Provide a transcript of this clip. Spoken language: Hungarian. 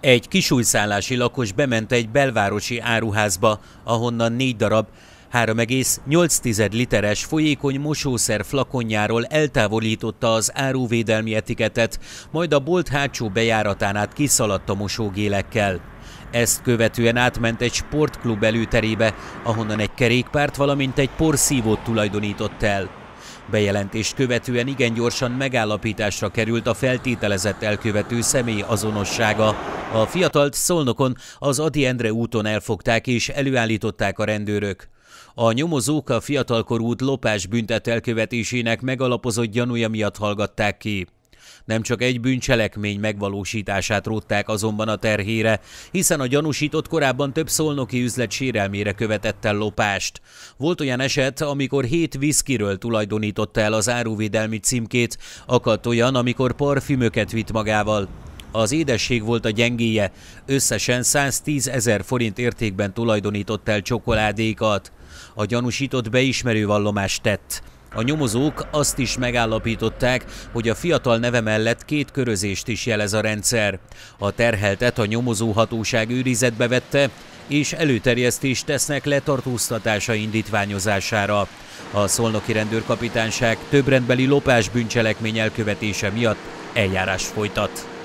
Egy kisújszállási lakos bement egy belvárosi áruházba, ahonnan négy darab 3,8 literes folyékony mosószer flakonjáról eltávolította az áruvédelmi etiketet, majd a bolt hátsó bejáratán át kiszaladt a mosógélekkel. Ezt követően átment egy sportklub előterébe, ahonnan egy kerékpárt, valamint egy porszívót tulajdonított el. Bejelentést követően igen gyorsan megállapításra került a feltételezett elkövető személy azonossága. A fiatalt Szolnokon az Adi Endre úton elfogták és előállították a rendőrök. A nyomozók a fiatalkorút lopás büntet elkövetésének megalapozott gyanúja miatt hallgatták ki. Nem csak egy bűncselekmény megvalósítását rótták azonban a terhére, hiszen a gyanúsított korábban több szolnoki üzlet sérelmére követett el lopást. Volt olyan eset, amikor hét viszkiről tulajdonította el az áruvédelmi címkét, akadt olyan, amikor parfümöket vitt magával. Az édesség volt a gyengéje, összesen 110 ezer forint értékben tulajdonított el csokoládékat. A gyanúsított beismerő vallomást tett. A nyomozók azt is megállapították, hogy a fiatal neve mellett két körözést is jelez a rendszer. A terheltet a nyomozó hatóság őrizetbe vette, és előterjesztést tesznek letartóztatása indítványozására. A szolnoki rendőrkapitányság több rendbeli lopás bűncselekmény elkövetése miatt eljárás folytat.